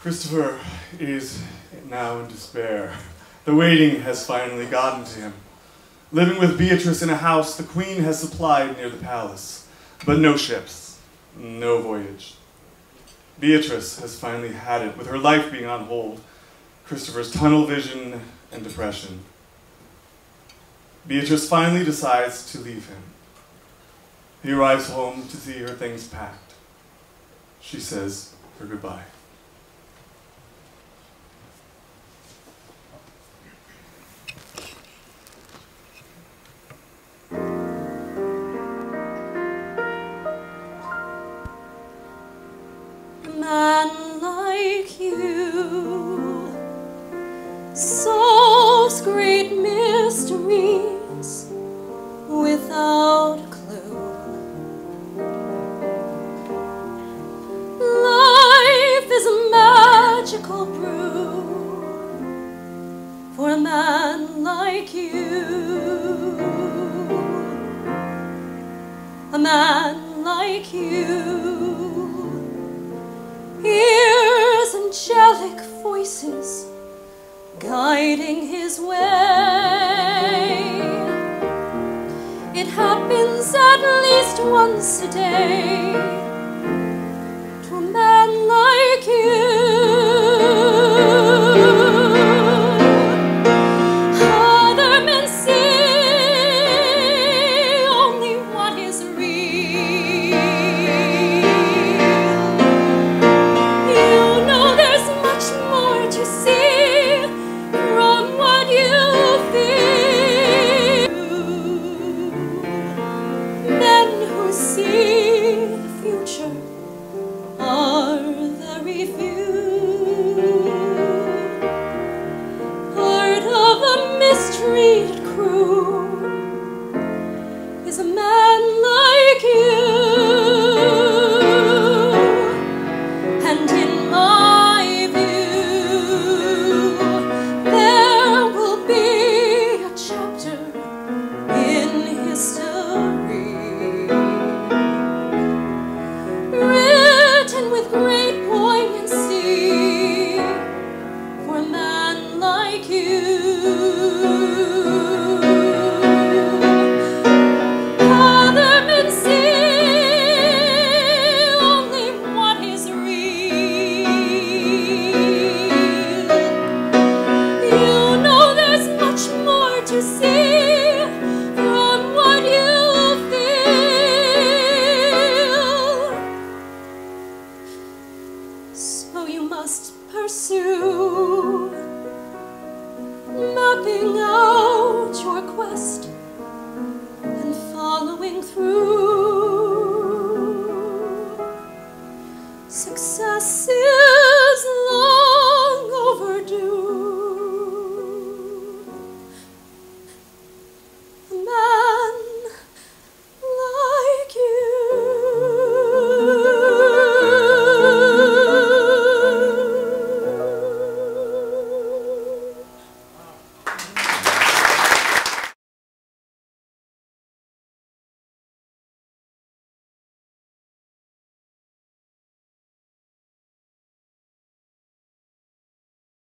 Christopher is now in despair. The waiting has finally gotten to him. Living with Beatrice in a house the queen has supplied near the palace, but no ships, no voyage. Beatrice has finally had it, with her life being on hold, Christopher's tunnel vision and depression. Beatrice finally decides to leave him. He arrives home to see her things packed. She says her goodbye. Solves great mysteries without a clue. Life is a magical brew for a man like you. A man like you hears angelic voices guiding his way. It happens at least once a day to a man like you. must pursue. Mapping out your quest and following through. Success is